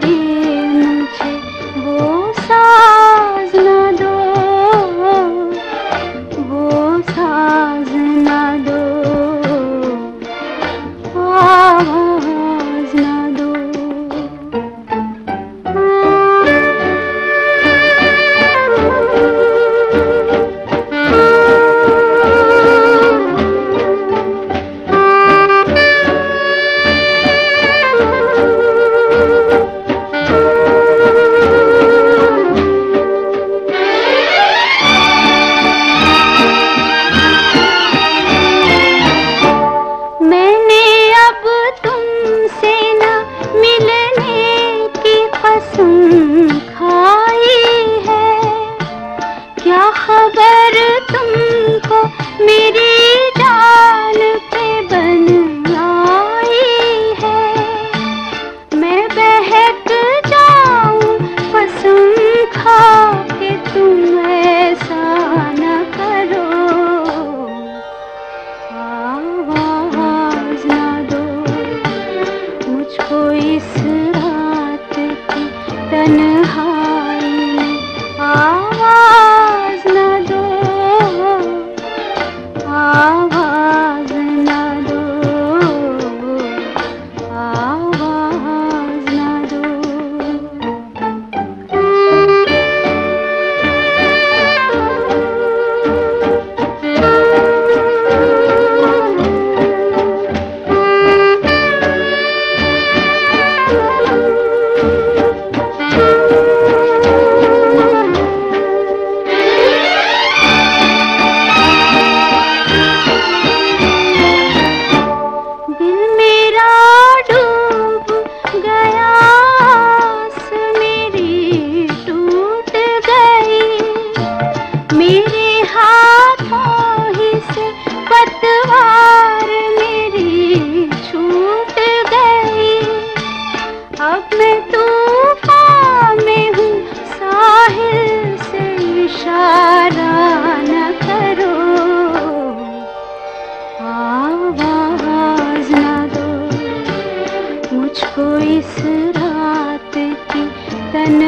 dear. this हाथों ही से पतवार मेरी छूट गई। अब मैं तूफा में हूँ, साहिल से इशारा न करो। आवाज़ न दो, मुझको इस रात की तन